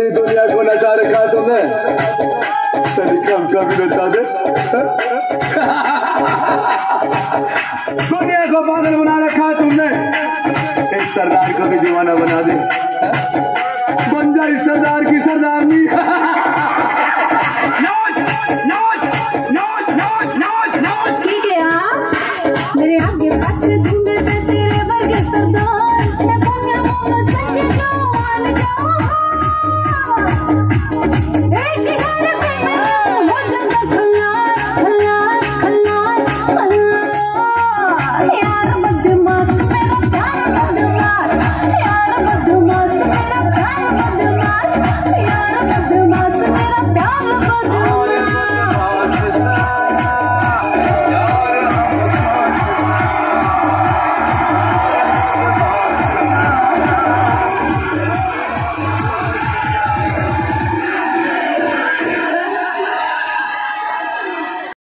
सारी दुनिया को नचा रखा तुमने? सभी कम कम नचा दे। दुनिया को पागल बना रखा तुमने। एक सरदार को भी दीवाना बना दे। बन जाए सरदार की सरदारनी। Yeah.